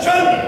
Show me.